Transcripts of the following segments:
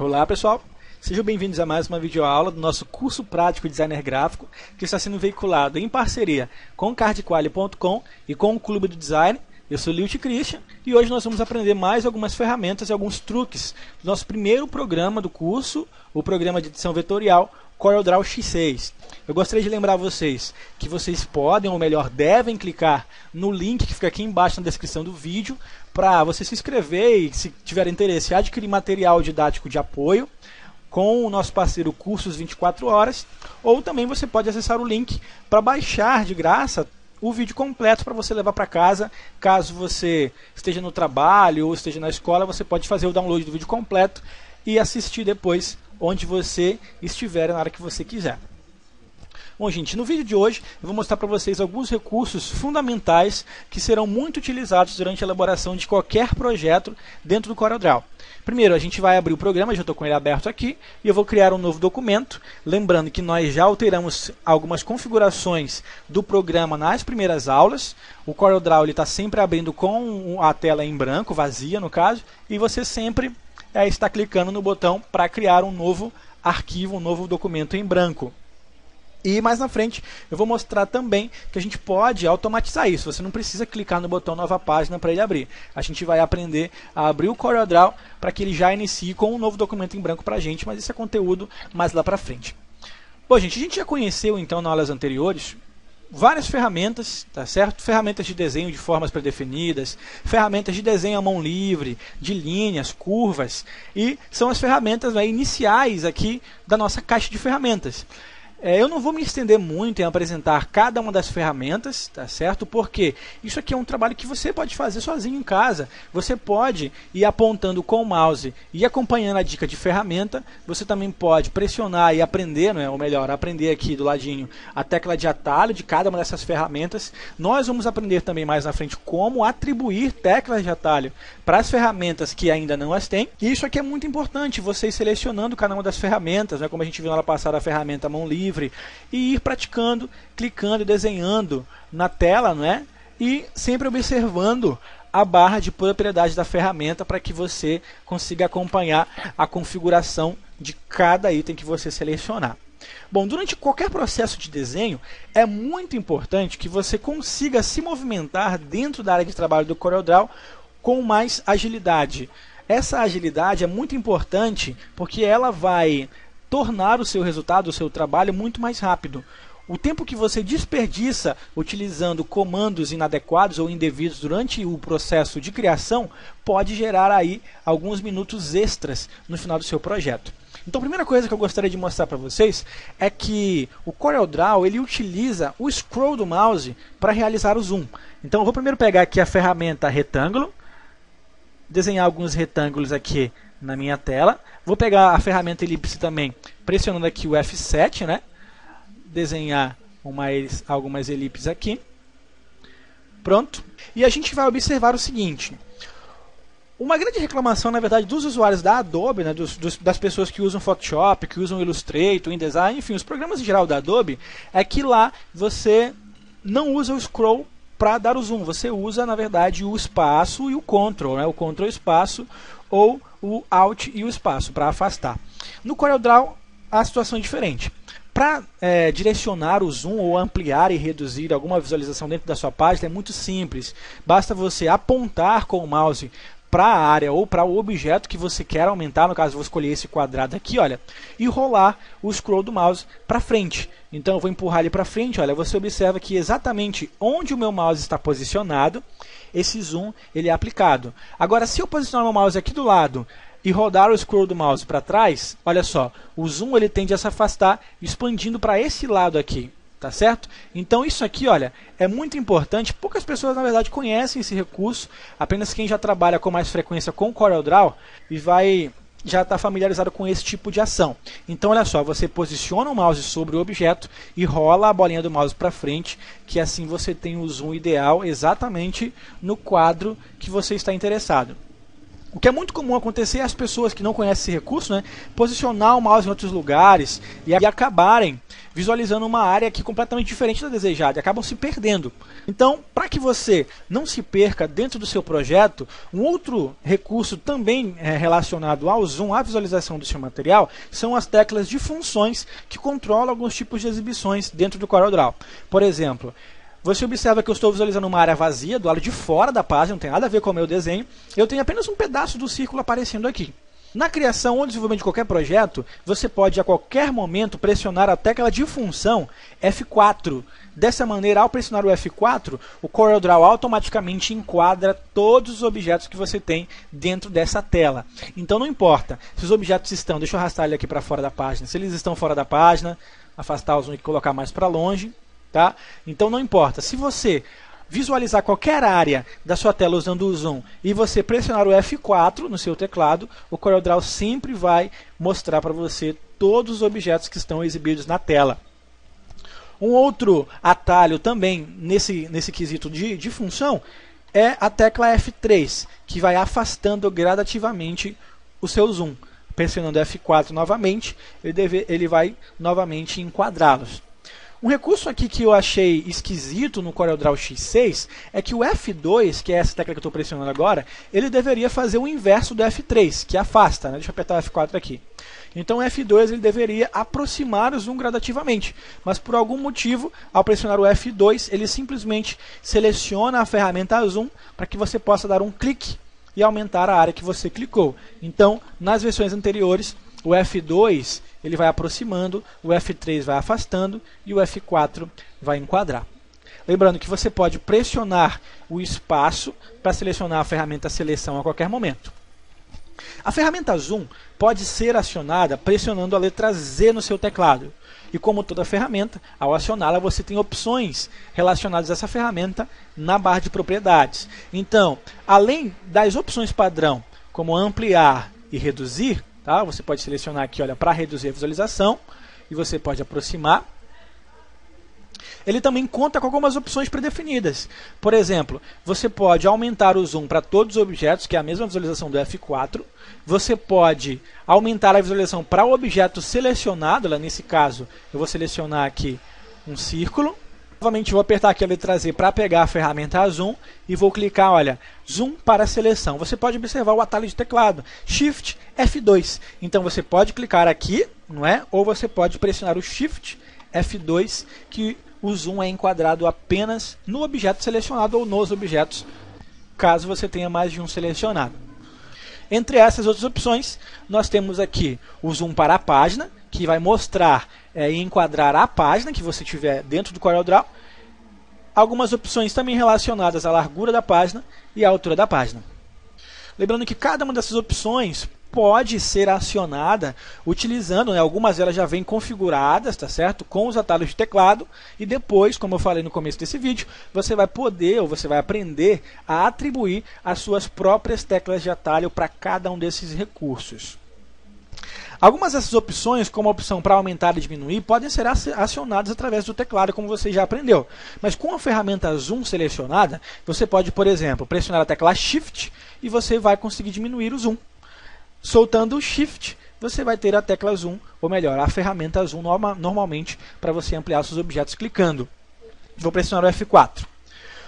Olá pessoal, sejam bem-vindos a mais uma videoaula do nosso curso prático de designer gráfico que está sendo veiculado em parceria com cardquali.com e com o Clube do Design. Eu sou Lilt Christian e hoje nós vamos aprender mais algumas ferramentas e alguns truques do nosso primeiro programa do curso, o programa de edição vetorial CorelDRAW X6. Eu gostaria de lembrar vocês que vocês podem, ou melhor, devem clicar no link que fica aqui embaixo na descrição do vídeo para você se inscrever e, se tiver interesse, adquirir material didático de apoio com o nosso parceiro Cursos 24 Horas, ou também você pode acessar o link para baixar de graça o vídeo completo para você levar para casa. Caso você esteja no trabalho ou esteja na escola, você pode fazer o download do vídeo completo e assistir depois onde você estiver na hora que você quiser. Bom, gente, no vídeo de hoje eu vou mostrar para vocês alguns recursos fundamentais que serão muito utilizados durante a elaboração de qualquer projeto dentro do CorelDRAW. Primeiro, a gente vai abrir o programa, já estou com ele aberto aqui, e eu vou criar um novo documento. Lembrando que nós já alteramos algumas configurações do programa nas primeiras aulas. O CorelDRAW está sempre abrindo com a tela em branco, vazia no caso, e você sempre é, está clicando no botão para criar um novo arquivo, um novo documento em branco. E mais na frente eu vou mostrar também que a gente pode automatizar isso. Você não precisa clicar no botão nova página para ele abrir. A gente vai aprender a abrir o CorelDRAW para que ele já inicie com um novo documento em branco para a gente, mas isso é conteúdo mais lá para frente. Bom, gente, a gente já conheceu então nas aulas anteriores várias ferramentas, tá certo? Ferramentas de desenho de formas predefinidas, ferramentas de desenho à mão livre, de linhas, curvas, e são as ferramentas né, iniciais aqui da nossa caixa de ferramentas. É, eu não vou me estender muito em apresentar cada uma das ferramentas, tá certo? Porque isso aqui é um trabalho que você pode fazer sozinho em casa. Você pode ir apontando com o mouse e acompanhando a dica de ferramenta. Você também pode pressionar e aprender, não é? ou melhor, aprender aqui do ladinho a tecla de atalho de cada uma dessas ferramentas. Nós vamos aprender também mais na frente como atribuir teclas de atalho para as ferramentas que ainda não as têm. E isso aqui é muito importante, vocês selecionando cada uma das ferramentas, né? como a gente viu na passada a ferramenta mão livre livre e ir praticando, clicando e desenhando na tela, não é? E sempre observando a barra de propriedade da ferramenta para que você consiga acompanhar a configuração de cada item que você selecionar. Bom, durante qualquer processo de desenho, é muito importante que você consiga se movimentar dentro da área de trabalho do CorelDRAW com mais agilidade. Essa agilidade é muito importante porque ela vai tornar o seu resultado, o seu trabalho muito mais rápido. O tempo que você desperdiça utilizando comandos inadequados ou indevidos durante o processo de criação pode gerar aí alguns minutos extras no final do seu projeto. Então, a primeira coisa que eu gostaria de mostrar para vocês é que o CorelDRAW ele utiliza o scroll do mouse para realizar o zoom. Então, eu vou primeiro pegar aqui a ferramenta retângulo, desenhar alguns retângulos aqui na minha tela. Vou pegar a ferramenta elipse também, pressionando aqui o F7, né? Desenhar uma, algumas elipses aqui. Pronto. E a gente vai observar o seguinte. Uma grande reclamação, na verdade, dos usuários da Adobe, né, dos, dos, das pessoas que usam Photoshop, que usam Illustrator, InDesign, enfim, os programas em geral da Adobe, é que lá você não usa o scroll para dar o zoom. Você usa, na verdade, o espaço e o Ctrl, né, o Ctrl espaço ou o Alt e o espaço para afastar. No CorelDRAW a situação é diferente. Para é, direcionar o zoom ou ampliar e reduzir alguma visualização dentro da sua página é muito simples. Basta você apontar com o mouse para a área ou para o objeto que você quer aumentar, no caso vou escolher esse quadrado aqui, olha, e rolar o scroll do mouse para frente. Então eu vou empurrar ele para frente, olha, você observa que exatamente onde o meu mouse está posicionado, esse zoom ele é aplicado. Agora, se eu posicionar o meu mouse aqui do lado e rodar o scroll do mouse para trás, olha só, o zoom ele tende a se afastar, expandindo para esse lado aqui, tá certo? Então isso aqui, olha, é muito importante. Poucas pessoas na verdade conhecem esse recurso, apenas quem já trabalha com mais frequência com CorelDRAW e vai já está familiarizado com esse tipo de ação. Então, olha só, você posiciona o mouse sobre o objeto e rola a bolinha do mouse para frente, que assim você tem o zoom ideal exatamente no quadro que você está interessado. O que é muito comum acontecer é as pessoas que não conhecem esse recurso, né, posicionar o mouse em outros lugares e acabarem visualizando uma área que é completamente diferente da desejada e acabam se perdendo. Então, para que você não se perca dentro do seu projeto, um outro recurso também é, relacionado ao zoom, à visualização do seu material, são as teclas de funções que controlam alguns tipos de exibições dentro do CorelDRAW. Por exemplo, você observa que eu estou visualizando uma área vazia, do lado de fora da página, não tem nada a ver com o meu desenho. Eu tenho apenas um pedaço do círculo aparecendo aqui. Na criação ou desenvolvimento de qualquer projeto, você pode a qualquer momento pressionar a tecla de função F4. Dessa maneira, ao pressionar o F4, o CorelDRAW automaticamente enquadra todos os objetos que você tem dentro dessa tela. Então não importa se os objetos estão, deixa eu arrastar ele aqui para fora da página, se eles estão fora da página, afastar o zoom e colocar mais para longe, Tá? Então não importa. Se você visualizar qualquer área da sua tela usando o zoom e você pressionar o F4 no seu teclado, o CorelDRAW sempre vai mostrar para você todos os objetos que estão exibidos na tela. Um outro atalho também nesse, nesse quesito de, de função é a tecla F3, que vai afastando gradativamente o seu zoom. Pressionando F4 novamente, ele, deve, ele vai novamente enquadrá-los. Um recurso aqui que eu achei esquisito no CorelDRAW X6 é que o F2, que é essa tecla que eu estou pressionando agora, ele deveria fazer o inverso do F3, que afasta. Né? Deixa eu apertar o F4 aqui. Então o F2 ele deveria aproximar o zoom gradativamente, mas por algum motivo, ao pressionar o F2, ele simplesmente seleciona a ferramenta zoom para que você possa dar um clique e aumentar a área que você clicou. Então, nas versões anteriores, o F2 ele vai aproximando, o F3 vai afastando e o F4 vai enquadrar. Lembrando que você pode pressionar o espaço para selecionar a ferramenta seleção a qualquer momento. A ferramenta Zoom pode ser acionada pressionando a letra Z no seu teclado. E como toda ferramenta, ao acioná-la você tem opções relacionadas a essa ferramenta na barra de propriedades. Então, além das opções padrão, como ampliar e reduzir, Tá? Você pode selecionar aqui para reduzir a visualização e você pode aproximar. Ele também conta com algumas opções predefinidas. Por exemplo, você pode aumentar o zoom para todos os objetos, que é a mesma visualização do F4. Você pode aumentar a visualização para o objeto selecionado. Nesse caso, eu vou selecionar aqui um círculo. Novamente vou apertar aqui a letra Z para pegar a ferramenta Zoom e vou clicar, olha, Zoom para seleção. Você pode observar o atalho de teclado, Shift F2. Então você pode clicar aqui, não é? Ou você pode pressionar o Shift F2 que o zoom é enquadrado apenas no objeto selecionado ou nos objetos, caso você tenha mais de um selecionado. Entre essas outras opções, nós temos aqui o zoom para a página, que vai mostrar é, e enquadrar a página que você tiver dentro do CorelDRAW. Algumas opções também relacionadas à largura da página e à altura da página. Lembrando que cada uma dessas opções pode ser acionada utilizando, né, algumas delas já vêm configuradas, tá certo? Com os atalhos de teclado e depois, como eu falei no começo desse vídeo, você vai poder ou você vai aprender a atribuir as suas próprias teclas de atalho para cada um desses recursos. Algumas dessas opções, como a opção para aumentar e diminuir, podem ser acionadas através do teclado, como você já aprendeu. Mas com a ferramenta Zoom selecionada, você pode, por exemplo, pressionar a tecla Shift e você vai conseguir diminuir o zoom. Soltando o Shift, você vai ter a tecla Zoom, ou melhor, a ferramenta Zoom norma, normalmente para você ampliar seus objetos clicando. Vou pressionar o F4.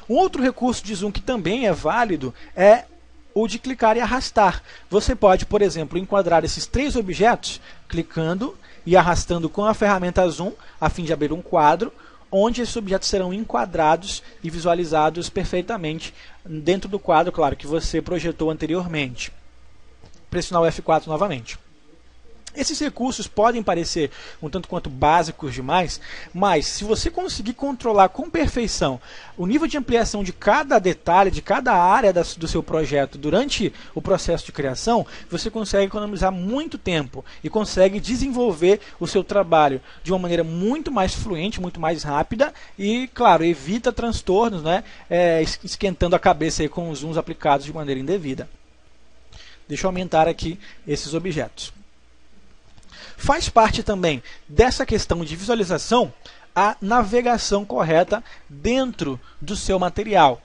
Um outro recurso de zoom que também é válido é ou de clicar e arrastar. Você pode, por exemplo, enquadrar esses três objetos clicando e arrastando com a ferramenta Zoom, a fim de abrir um quadro, onde esses objetos serão enquadrados e visualizados perfeitamente dentro do quadro, claro, que você projetou anteriormente. Pressionar o F4 novamente. Esses recursos podem parecer um tanto quanto básicos demais, mas se você conseguir controlar com perfeição o nível de ampliação de cada detalhe, de cada área do seu projeto durante o processo de criação, você consegue economizar muito tempo e consegue desenvolver o seu trabalho de uma maneira muito mais fluente, muito mais rápida e, claro, evita transtornos, né, é, esquentando a cabeça com os zooms aplicados de maneira indevida. Deixa eu aumentar aqui esses objetos. Faz parte também dessa questão de visualização a navegação correta dentro do seu material.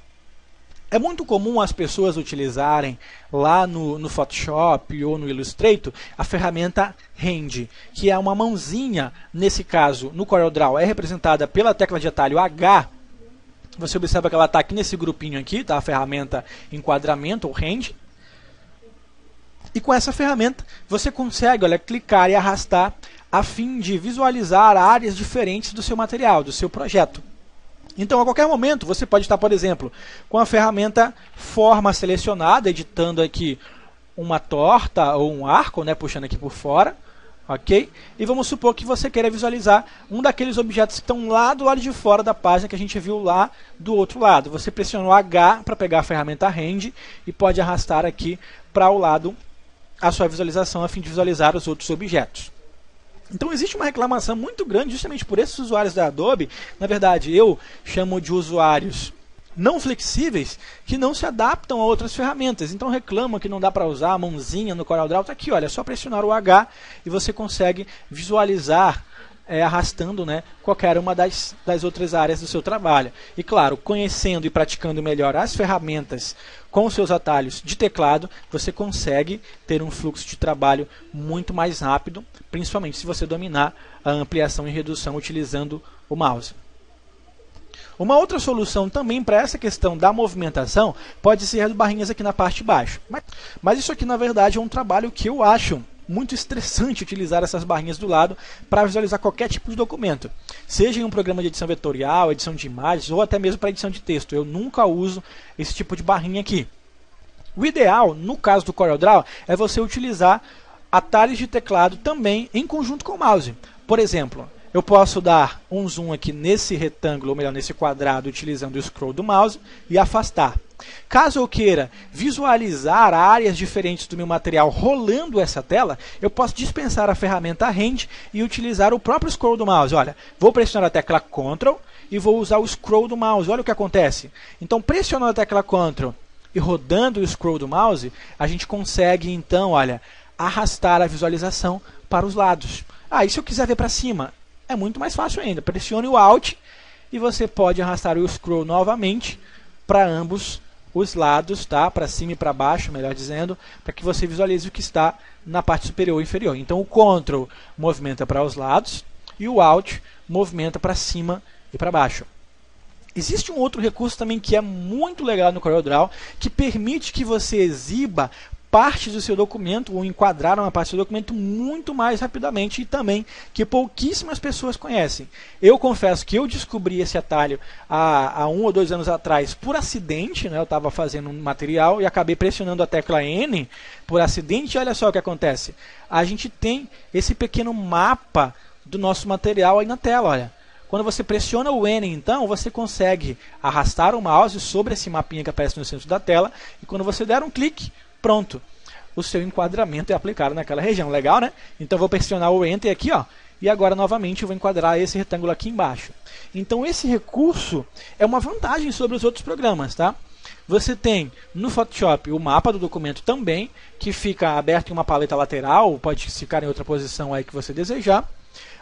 É muito comum as pessoas utilizarem lá no, no, Photoshop ou no Illustrator a ferramenta Hand, que é uma mãozinha, nesse caso, no CorelDRAW, é representada pela tecla de atalho H. Você observa que ela está aqui nesse grupinho aqui, tá? a ferramenta enquadramento ou Hand. E com essa ferramenta você consegue olha, clicar e arrastar a fim de visualizar áreas diferentes do seu material, do seu projeto. Então, a qualquer momento, você pode estar, por exemplo, com a ferramenta forma selecionada, editando aqui uma torta ou um arco, né, puxando aqui por fora, ok? E vamos supor que você queira visualizar um daqueles objetos que estão lá do lado de fora da página que a gente viu lá do outro lado. Você pressionou H para pegar a ferramenta Rend e pode arrastar aqui para o lado a sua visualização a fim de visualizar os outros objetos. Então existe uma reclamação muito grande justamente por esses usuários da Adobe. Na verdade, eu chamo de usuários não flexíveis que não se adaptam a outras ferramentas. Então reclamam que não dá para usar a mãozinha no CorelDRAW. Está aqui, olha, é só pressionar o H e você consegue visualizar é, arrastando né, qualquer uma das, das outras áreas do seu trabalho. E claro, conhecendo e praticando melhor as ferramentas com seus atalhos de teclado, você consegue ter um fluxo de trabalho muito mais rápido, principalmente se você dominar a ampliação e redução utilizando o mouse. Uma outra solução também para essa questão da movimentação pode ser as barrinhas aqui na parte de baixo. Mas, mas isso aqui, na verdade, é um trabalho que eu acho muito estressante utilizar essas barrinhas do lado para visualizar qualquer tipo de documento, seja em um programa de edição vetorial, edição de imagens ou até mesmo para edição de texto. Eu nunca uso esse tipo de barrinha aqui. O ideal, no caso do CorelDRAW, é você utilizar atalhos de teclado também em conjunto com o mouse. Por exemplo, eu posso dar um zoom aqui nesse retângulo, ou melhor, nesse quadrado, utilizando o scroll do mouse e afastar. Caso eu queira visualizar áreas diferentes do meu material rolando essa tela, eu posso dispensar a ferramenta Hand e utilizar o próprio scroll do mouse. Olha, vou pressionar a tecla Ctrl e vou usar o scroll do mouse. Olha o que acontece. Então, pressionando a tecla Ctrl e rodando o scroll do mouse, a gente consegue então, olha, arrastar a visualização para os lados. Ah, e se eu quiser ver para cima? É muito mais fácil ainda. Pressione o Alt e você pode arrastar o scroll novamente para ambos os lados, tá? Para cima e para baixo, melhor dizendo, para que você visualize o que está na parte superior e inferior. Então o Ctrl movimenta para os lados e o Alt movimenta para cima e para baixo. Existe um outro recurso também que é muito legal no CorelDRAW, que permite que você exiba partes do seu documento ou enquadrar uma parte do seu documento muito mais rapidamente e também que pouquíssimas pessoas conhecem. Eu confesso que eu descobri esse atalho há, há um ou dois anos atrás por acidente, né? eu estava fazendo um material e acabei pressionando a tecla N por acidente e olha só o que acontece. A gente tem esse pequeno mapa do nosso material aí na tela, olha. Quando você pressiona o N, então, você consegue arrastar o mouse sobre esse mapinha que aparece no centro da tela e quando você der um clique, pronto. O seu enquadramento é aplicado naquela região. Legal, né? Então vou pressionar o Enter aqui, ó. E agora novamente eu vou enquadrar esse retângulo aqui embaixo. Então esse recurso é uma vantagem sobre os outros programas, tá? Você tem no Photoshop o mapa do documento também, que fica aberto em uma paleta lateral, pode ficar em outra posição aí que você desejar.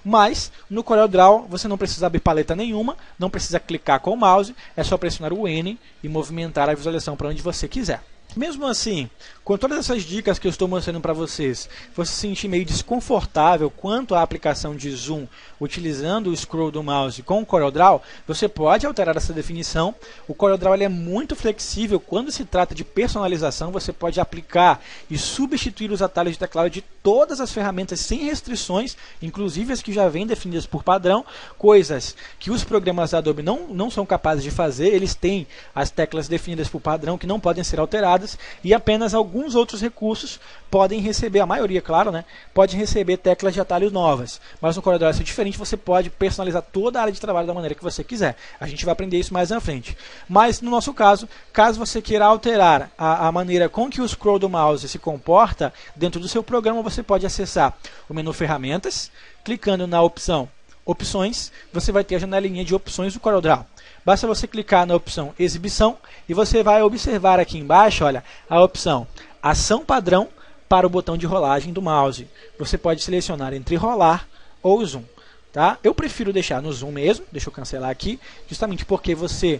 Mas no CorelDRAW você não precisa abrir paleta nenhuma, não precisa clicar com o mouse, é só pressionar o N e movimentar a visualização para onde você quiser. Mesmo assim, com todas essas dicas que eu estou mostrando para vocês, você se sentir meio desconfortável quanto à aplicação de zoom utilizando o scroll do mouse com o CorelDRAW, você pode alterar essa definição. O CorelDRAW ele é muito flexível. Quando se trata de personalização, você pode aplicar e substituir os atalhos de teclado de todas as ferramentas sem restrições, inclusive as que já vêm definidas por padrão, coisas que os programas da Adobe não, não são capazes de fazer, eles têm as teclas definidas por padrão que não podem ser alteradas e apenas alguns outros recursos podem receber, a maioria, claro, né, pode receber teclas de atalhos novas. Mas no CorelDRAW é diferente, você pode personalizar toda a área de trabalho da maneira que você quiser. A gente vai aprender isso mais na frente. Mas no nosso caso, caso você queira alterar a, a maneira com que o scroll do mouse se comporta dentro do seu programa, você pode acessar o menu Ferramentas, clicando na opção Opções, você vai ter a janelinha de opções do CorelDRAW. Basta você clicar na opção Exibição e você vai observar aqui embaixo, olha, a opção Ação Padrão para o botão de rolagem do mouse. Você pode selecionar entre rolar ou zoom. Tá? Eu prefiro deixar no zoom mesmo, deixa eu cancelar aqui, justamente porque você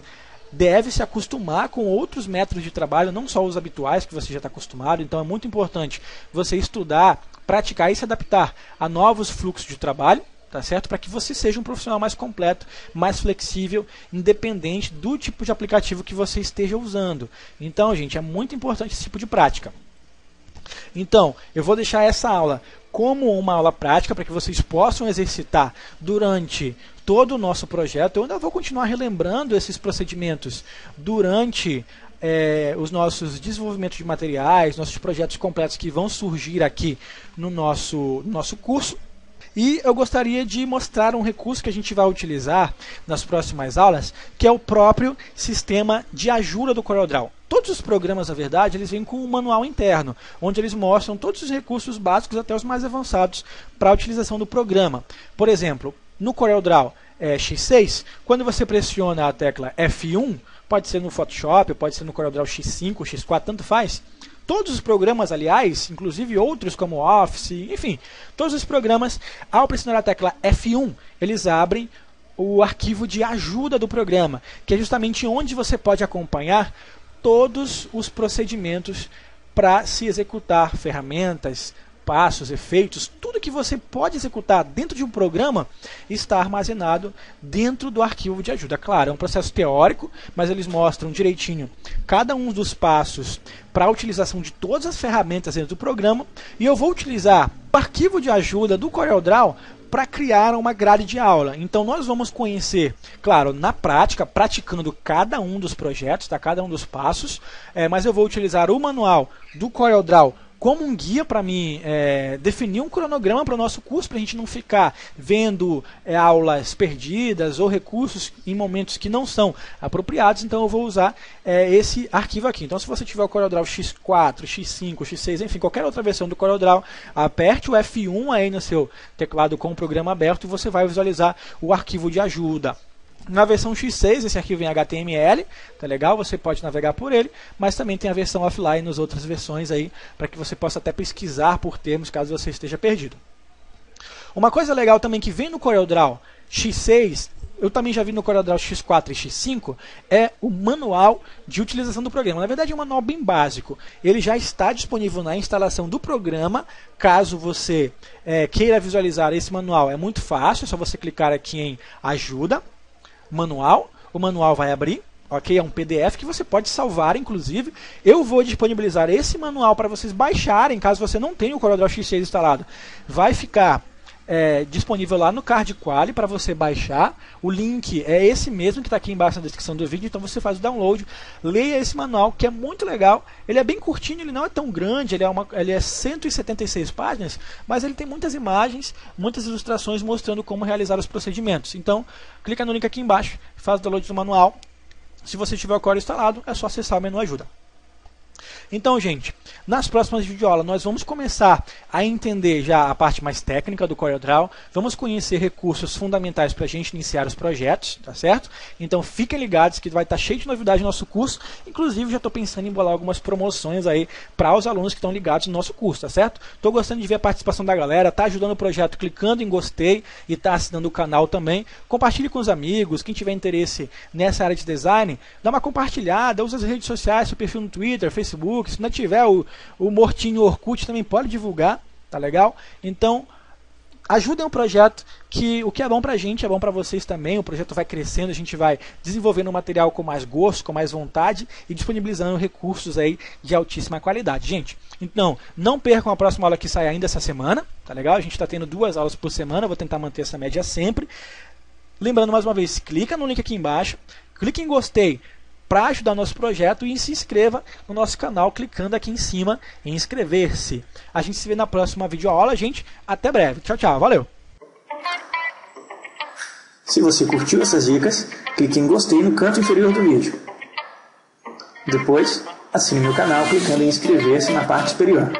deve se acostumar com outros métodos de trabalho, não só os habituais que você já está acostumado. Então é muito importante você estudar, praticar e se adaptar a novos fluxos de trabalho tá certo? Para que você seja um profissional mais completo, mais flexível, independente do tipo de aplicativo que você esteja usando. Então, gente, é muito importante esse tipo de prática. Então, eu vou deixar essa aula como uma aula prática para que vocês possam exercitar durante todo o nosso projeto. Eu ainda vou continuar relembrando esses procedimentos durante é, os nossos desenvolvimentos de materiais, nossos projetos completos que vão surgir aqui no nosso, no nosso curso. E eu gostaria de mostrar um recurso que a gente vai utilizar nas próximas aulas, que é o próprio sistema de ajuda do CorelDRAW. Todos os programas, na verdade, eles vêm com um manual interno, onde eles mostram todos os recursos básicos até os mais avançados para a utilização do programa. Por exemplo, no CorelDRAW é, X6, quando você pressiona a tecla F1, pode ser no Photoshop, pode ser no CorelDRAW X5, X4, tanto faz, Todos os programas, aliás, inclusive outros como Office, enfim, todos os programas, ao pressionar a tecla F1, eles abrem o arquivo de ajuda do programa, que é justamente onde você pode acompanhar todos os procedimentos para se executar ferramentas, passos, efeitos, tudo que você pode executar dentro de um programa está armazenado dentro do arquivo de ajuda. Claro, é um processo teórico, mas eles mostram direitinho cada um dos passos para a utilização de todas as ferramentas dentro do programa. E eu vou utilizar o arquivo de ajuda do CorelDRAW para criar uma grade de aula. Então nós vamos conhecer, claro, na prática, praticando cada um dos projetos, tá? cada um dos passos, é, mas eu vou utilizar o manual do CorelDRAW como um guia para mim é, definir um cronograma para o nosso curso, para a gente não ficar vendo é, aulas perdidas ou recursos em momentos que não são apropriados. Então eu vou usar é, esse arquivo aqui. Então se você tiver o CorelDRAW X4, X5, X6, enfim, qualquer outra versão do CorelDRAW, aperte o F1 aí no seu teclado com o programa aberto e você vai visualizar o arquivo de ajuda. Na versão X6, esse arquivo em HTML, tá legal? Você pode navegar por ele, mas também tem a versão offline nas outras versões aí, para que você possa até pesquisar por termos caso você esteja perdido. Uma coisa legal também que vem no CorelDRAW X6, eu também já vi no CorelDRAW X4 e X5, é o manual de utilização do programa. Na verdade, é um manual bem básico. Ele já está disponível na instalação do programa. Caso você é, queira visualizar esse manual, é muito fácil, é só você clicar aqui em Ajuda manual. O manual vai abrir, ok? É um PDF que você pode salvar, inclusive. Eu vou disponibilizar esse manual para vocês baixarem, caso você não tenha o CorelDRAW X6 instalado. Vai ficar é, disponível lá no Card Quali para você baixar. O link é esse mesmo que está aqui embaixo na descrição do vídeo, então você faz o download, leia esse manual que é muito legal. Ele é bem curtinho, ele não é tão grande, ele é, uma, ele é 176 páginas, mas ele tem muitas imagens, muitas ilustrações mostrando como realizar os procedimentos. Então, clica no link aqui embaixo, faz o download do manual. Se você tiver o Core instalado, é só acessar o menu ajuda. Então, gente, nas próximas videoaulas nós vamos começar a entender já a parte mais técnica do CorelDRAW, vamos conhecer recursos fundamentais para a gente iniciar os projetos, tá certo? Então fiquem ligados que vai estar tá cheio de novidade no nosso curso, inclusive já estou pensando em bolar algumas promoções aí para os alunos que estão ligados no nosso curso, tá certo? Estou gostando de ver a participação da galera, tá ajudando o projeto clicando em gostei e tá assinando o canal também. Compartilhe com os amigos, quem tiver interesse nessa área de design, dá uma compartilhada, usa as redes sociais, seu perfil no Twitter, Facebook, Facebook. Se não tiver o, o Mortinho Orkut, também pode divulgar, tá legal? Então, ajudem o projeto, que o que é bom pra gente é bom para vocês também. O projeto vai crescendo, a gente vai desenvolvendo o material com mais gosto, com mais vontade e disponibilizando recursos aí de altíssima qualidade. Gente, então, não percam a próxima aula que sai ainda essa semana, tá legal? A gente está tendo duas aulas por semana, vou tentar manter essa média sempre. Lembrando mais uma vez, clica no link aqui embaixo, clique em gostei para ajudar nosso projeto e se inscreva no nosso canal clicando aqui em cima em inscrever-se. A gente se vê na próxima videoaula, gente. Até breve. Tchau, tchau. Valeu! Se você curtiu essas dicas, clique em gostei no canto inferior do vídeo. Depois, assine meu canal clicando em inscrever-se na parte superior.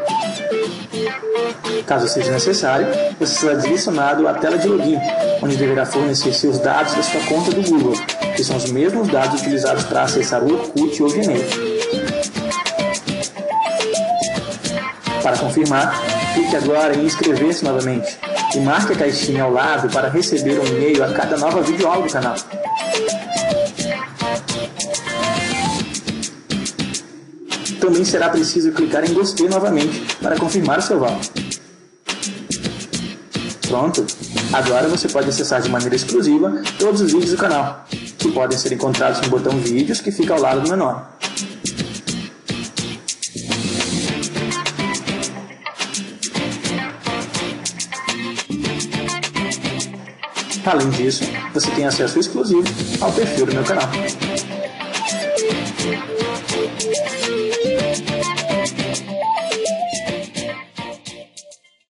Caso seja necessário, você será direcionado à tela de login, onde deverá fornecer seus dados da sua conta do Google, que são os mesmos dados utilizados para acessar o Orkut ou Gmail. Para confirmar, clique agora em inscrever-se novamente e marque a caixinha ao lado para receber um e-mail a cada nova videoaula do canal. Também será preciso clicar em gostei novamente para confirmar seu voto. Pronto! Agora você pode acessar de maneira exclusiva todos os vídeos do canal, que podem ser encontrados no botão vídeos que fica ao lado do menor. Além disso, você tem acesso exclusivo ao perfil do meu canal.